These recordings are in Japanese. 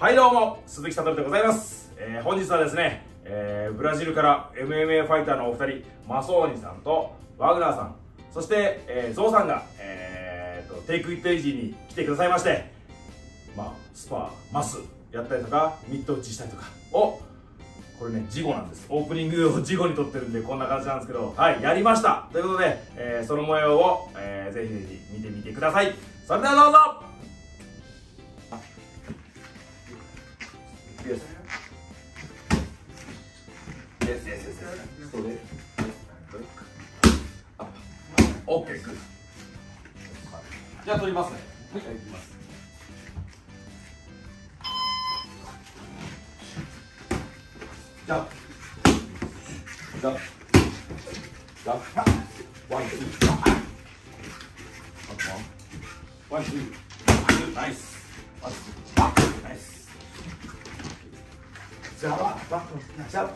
はいどうも鈴木悟でございます、えー、本日はですね、えー、ブラジルから MMA ファイターのお二人マソーニさんとワグナーさんそして、えー、ゾウさんが、えーと、 Take It Easy に来てくださいましてまあスパーマスやったりとかミット打ちしたりとかをこれね事後なんです。オープニングを事後に撮ってるんでこんな感じなんですけどはいやりました。ということで、えー、その模様を、えー、ぜひぜひ見てみてください。それではどうぞ。Yes. So there. Up. Okay, good. じゃあ取りますね。はい、はい、いきます。じゃあ。じゃあ。じゃあ。ワン、ツー。ワン、ツー。ナイス。ワン、ツー。ナイス。Jump, jump,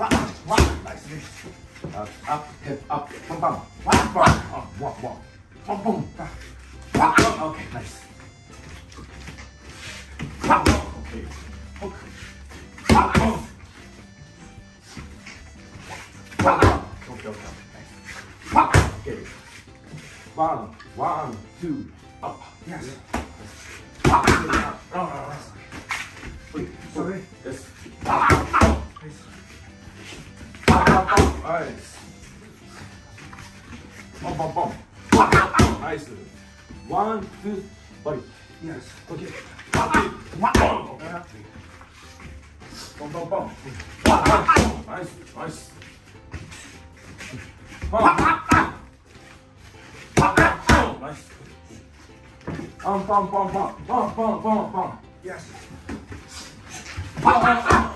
rock, up, hip, up, bum, bum, rock, rock, oh, boom, okay, nice. Rock, rock, okay, hook, rock, rock, rock, okay, okay, nice. Okay, one, one, two, up, yes. Yeah. Bom, bom, bom. Nice, nice. Bom. Nice. Bom, bom, bom, bom, bom, bom, bom, bom. Yes. Bom, bom, bom.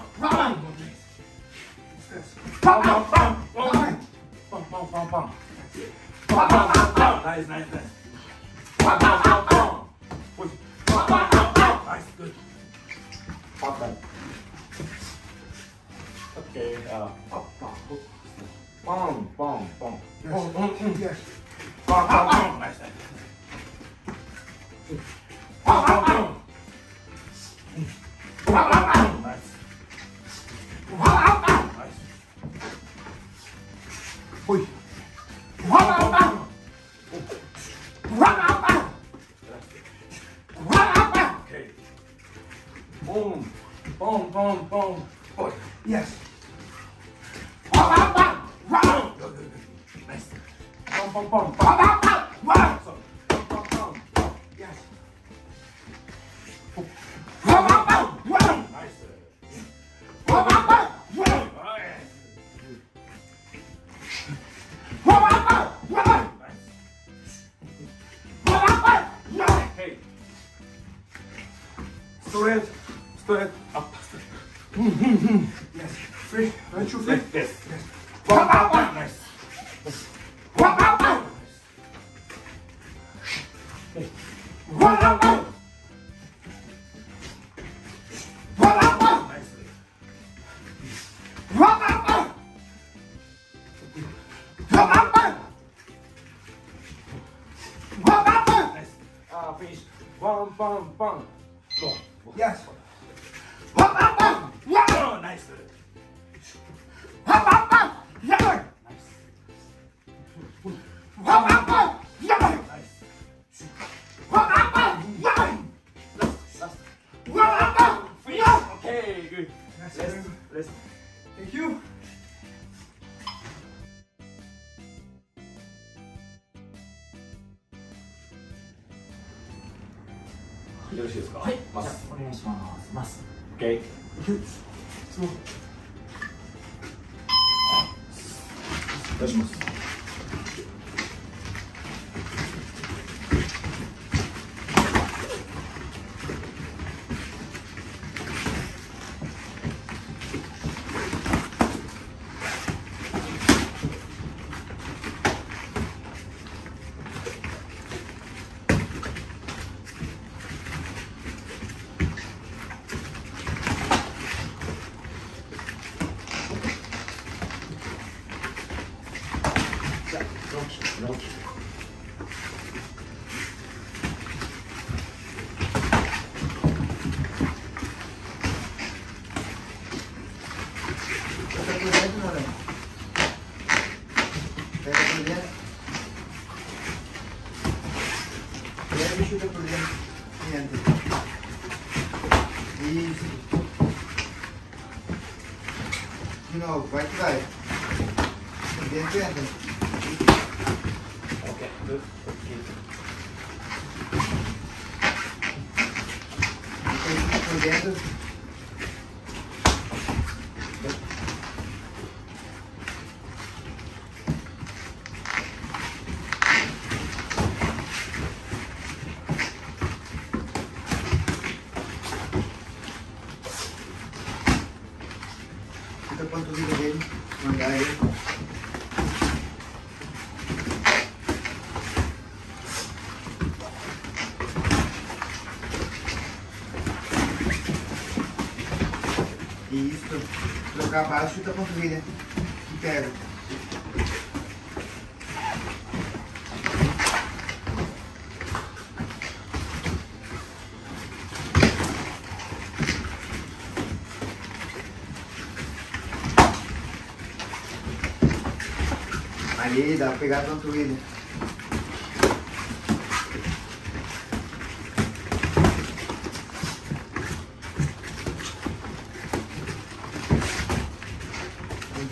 Nice, nice, nice. Pop, pop, pop, pop. Push. Pop, pop, pop, pop. Nice, good. Pop that. Okay, boom, boom, boom. Yes, boom, yes. Boom, boom, boom. Nice, nice. Boom, boom, boom. Boom, boom, boom. Nice. Boom, boom, boom. Nice. Oi. Boom, boom, boom. Boom, boom, boom, boom. Yes. Straight up. Yes. Free. Aren't you free? Yes. Yes. Wow, wow, wow. Nice. Wow, wow, wow. Wow, wow, wow. Wow, wow, wow. Nice. Wow, wow. よろしいですか？はい。ます。お願いします。ます OK 出します？Pega por dentro, meu bem. Pega por dentro. Pega por dentro. Entra. Isso. De novo, vai que vai. Por dentro, entra. Ok, Por dentro. Trocar abaixo da panturrilha. E pega. Ali, dá pra pegar a panturrilha.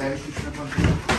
deve se levantar.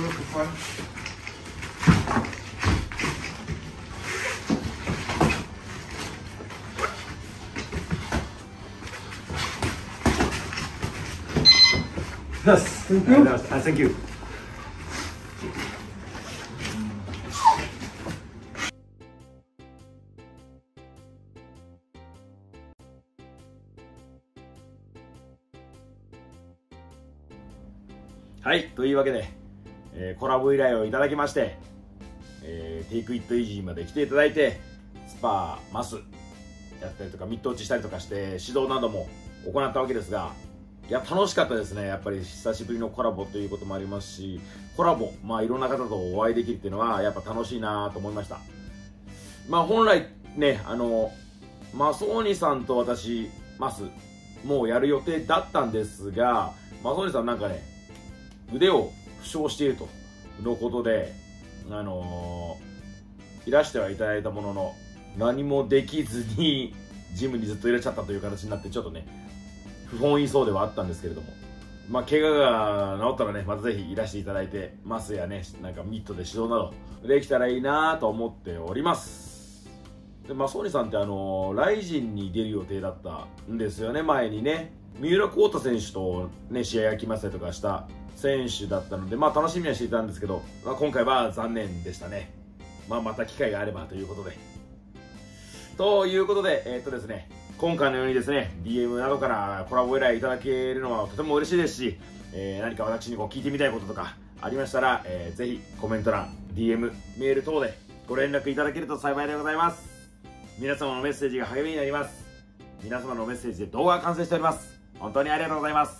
Look, fora. Yes. Thank you. Thank you. はい、というわけで、えーコラボ依頼をいただきまして、えー、 Take It Easy まで来ていただいて、スパー、マスやったりとか、ミット打ちしたりとかして、指導なども行ったわけですが、いや、楽しかったですね。やっぱり久しぶりのコラボということもありますし、コラボ、まあいろんな方とお会いできるっていうのは、やっぱ楽しいなと思いました。まあ本来ね、あの、マソーニさんと私、マス、もうやる予定だったんですが、マソーニさんなんかね、腕を負傷しているとのことで、あのーいらしてはいただいたものの何もできずにジムにずっといらっしゃったという形になってちょっとね不本意そうではあったんですけれども。まあ怪我が治ったらねまたぜひいらしていただいてマスやね。なんかミットで指導などできたらいいなと思っております。でまあソニさんってあのライジンに出る予定だったんですよね前にね。三浦航太選手とね試合が決まったりとかした選手だったのでまあ楽しみはしていたんですけど、まあ、今回は残念でしたね。まあまた機会があればということで。ということでえーっとですね今回のようにですね DM などからコラボ依頼いただけるのはとても嬉しいですし、えー何か私にこう聞いてみたいこととかありましたら、えーぜひコメント欄 DM メール等でご連絡いただけると幸いでございます。皆様のメッセージが励みになります。皆様のメッセージで動画が完成しております。本当にありがとうございます。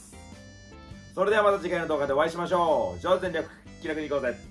それではまた次回の動画でお会いしましょう。上手全力気楽にいこうぜ。